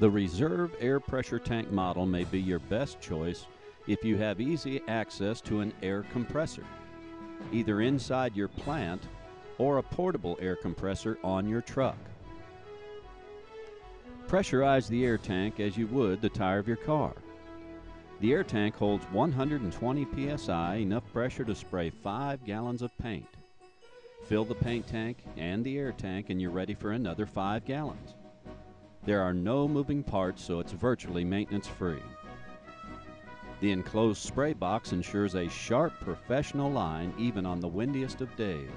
The reserve air pressure tank model may be your best choice if you have easy access to an air compressor, either inside your plant or a portable air compressor on your truck. Pressurize the air tank as you would the tire of your car. The air tank holds 120 psi, enough pressure to spray 5 gallons of paint. Fill the paint tank and the air tank, and you're ready for another 5 gallons. There are no moving parts, so it's virtually maintenance free. The enclosed spray box ensures a sharp professional line even on the windiest of days.